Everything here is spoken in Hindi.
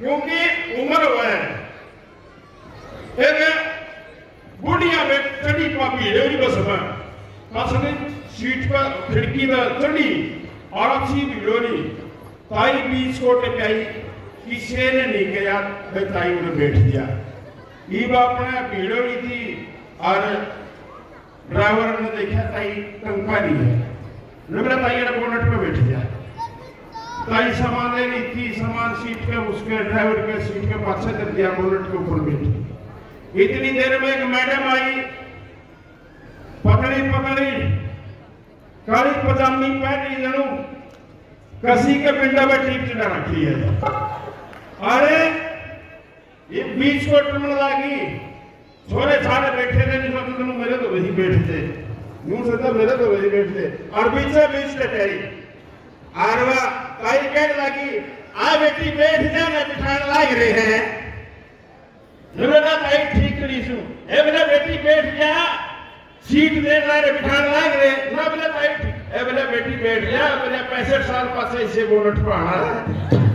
क्योंकि उम्र हुआ है। फिर बुढ़िया में चढ़ी पा भीड़ हुई बस में। बस सीट पर खिड़की में चढ़ी और अच्छी भीड़ होनी ताई बीच कोटे पे आई, किसी ने नहीं किया ताई उन्हें बैठ दिया। ये बाप ने भीड़ हुई थी, और ड्राइवर ने देखा, ताई टंका है। मेरा ताई ने बोनट पे बैठ गया ताई सामान ले रही थी सामान सीट के, उसके ड्राइवर के सीट के पास कर दिया बोनट के ऊपर बैठी। इतनी देर में एक मैडम आई, पकड़ी पकड़ी। काली पजामी पहनी जनू, कसी के पिंडा में टीप चढ़ा रखी है। अरे, ये बीच को टूमन लागी। छोरे छाड़े बैठे थे नहीं तुम मेरे तो वही बैठते। यूँ सोचता मेरे तो वही बैठते। और बीच से बीच से तेरी आरवा काई कहने लगी आ बेटी बैठ जा मैं बिठाने लाग रहे हैं। ज़रूरत आई ठीक करी सु। ए मेरा बेटी बैठ जा सीट दे रहे बिठाने लाग रहे। ना बोले भाई ठीक। ए बोले बेटी बैठ जा अपने 65 साल पास से बोनट पर